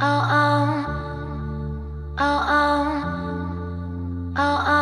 Oh oh, oh oh, oh oh.